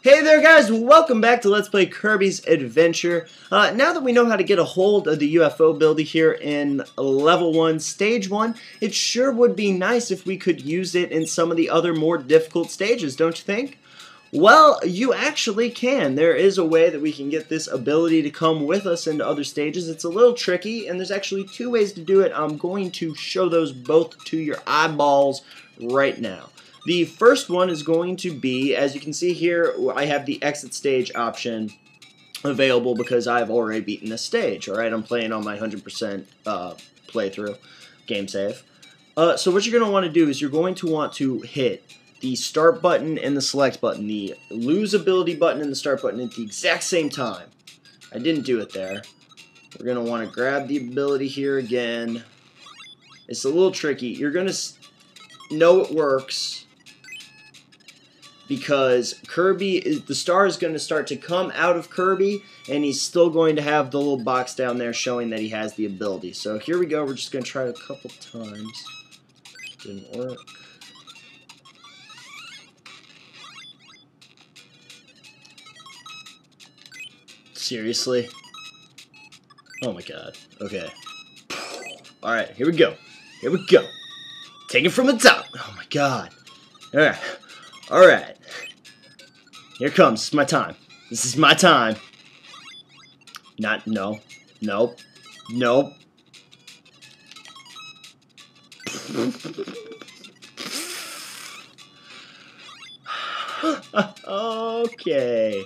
Hey there guys, welcome back to Let's Play Kirby's Adventure. Uh, now that we know how to get a hold of the UFO ability here in Level 1, Stage 1, it sure would be nice if we could use it in some of the other more difficult stages, don't you think? Well, you actually can. There is a way that we can get this ability to come with us into other stages. It's a little tricky, and there's actually two ways to do it. I'm going to show those both to your eyeballs right now. The first one is going to be, as you can see here, I have the exit stage option available because I've already beaten this stage. Alright, I'm playing on my 100% uh, playthrough, game save. Uh, so what you're going to want to do is you're going to want to hit the start button and the select button, the lose ability button and the start button at the exact same time. I didn't do it there. We're going to want to grab the ability here again. It's a little tricky. You're going to know it works because Kirby is the star is going to start to come out of Kirby and he's still going to have the little box down there showing that he has the ability. So here we go. We're just going to try it a couple times. Didn't work. Seriously? Oh my god. Okay. Alright, here we go. Here we go. Take it from the top. Oh my god. Alright. Alright. Here comes. My time. This is my time. Not, no. Nope. Nope. okay.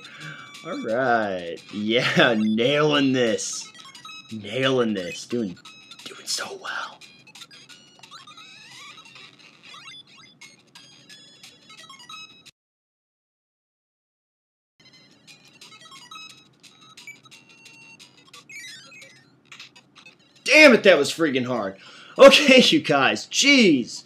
Alright. Yeah, nailing this. Nailing this. Doing doing so well. Damn it, that was freaking hard. Okay, you guys, jeez.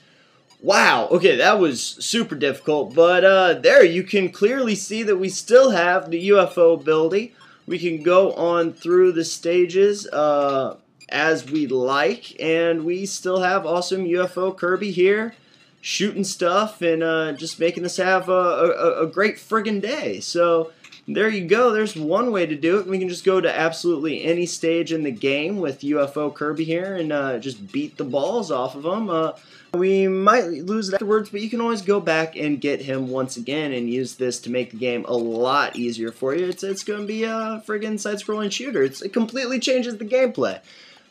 Wow, okay, that was super difficult, but uh, there you can clearly see that we still have the UFO ability. We can go on through the stages uh, as we like, and we still have awesome UFO Kirby here shooting stuff and uh, just making us have a, a, a great friggin' day. So there you go. There's one way to do it. We can just go to absolutely any stage in the game with UFO Kirby here and uh, just beat the balls off of him. Uh, we might lose it afterwards, but you can always go back and get him once again and use this to make the game a lot easier for you. It's, it's going to be a friggin' side-scrolling shooter. It's, it completely changes the gameplay.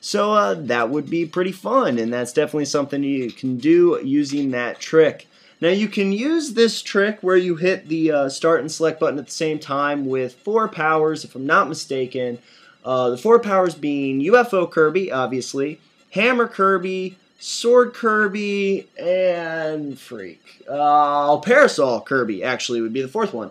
So uh, that would be pretty fun, and that's definitely something you can do using that trick. Now you can use this trick where you hit the uh, start and select button at the same time with four powers, if I'm not mistaken. Uh, the four powers being UFO Kirby, obviously, Hammer Kirby, Sword Kirby, and Freak. Uh, Parasol Kirby, actually, would be the fourth one.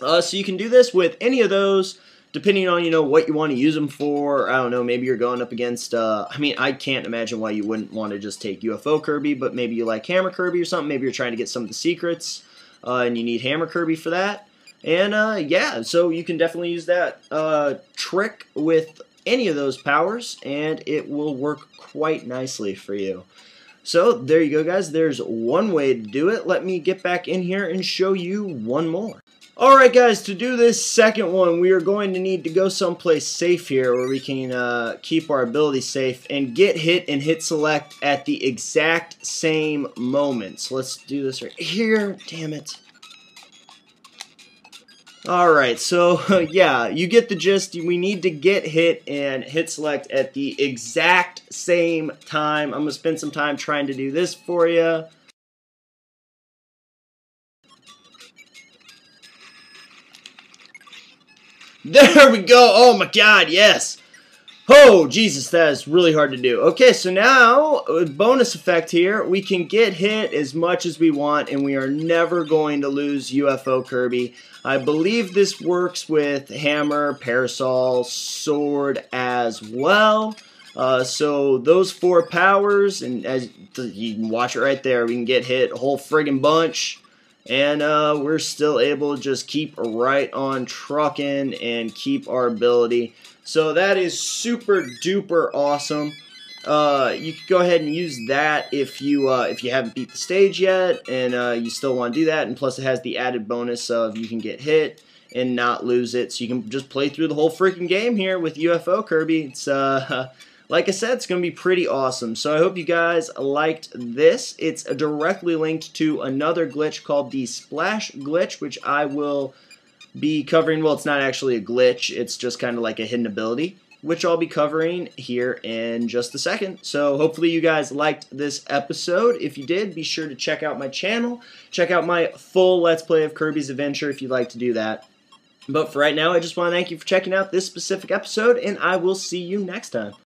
Uh, so you can do this with any of those depending on you know what you want to use them for. I don't know. Maybe you're going up against. Uh, I mean, I can't imagine why you wouldn't want to just take UFO Kirby, but maybe you like Hammer Kirby or something. Maybe you're trying to get some of the secrets, uh, and you need Hammer Kirby for that. And uh, yeah, so you can definitely use that uh, trick with any of those powers, and it will work quite nicely for you. So there you go, guys. There's one way to do it. Let me get back in here and show you one more. Alright guys, to do this second one, we are going to need to go someplace safe here where we can uh, keep our ability safe and get hit and hit select at the exact same moment. So let's do this right here. Damn it. Alright, so yeah, you get the gist. We need to get hit and hit select at the exact same time. I'm going to spend some time trying to do this for you. There we go. Oh my god, yes. Oh, Jesus, that is really hard to do. Okay, so now, bonus effect here, we can get hit as much as we want, and we are never going to lose UFO Kirby. I believe this works with Hammer, Parasol, Sword as well. Uh, so those four powers, and as you can watch it right there, we can get hit a whole friggin' bunch. And uh, we're still able to just keep right on trucking and keep our ability. So that is super duper awesome. uh, you can go ahead and use that if you uh, if you haven't beat the stage yet and uh, you still want to do that. And plus, it has the added bonus of you can get hit and not lose it, so you can just play through the whole freaking game here with UFO Kirby. It's uh, like I said, it's going to be pretty awesome. So I hope you guys liked this. It's directly linked to another glitch called the Splash Glitch, which I will be covering. Well, it's not actually a glitch. It's just kind of like a hidden ability which I'll be covering here in just a second. So hopefully you guys liked this episode. If you did, be sure to check out my channel. Check out my full Let's Play of Kirby's Adventure if you'd like to do that. But for right now, I just want to thank you for checking out this specific episode, and I will see you next time.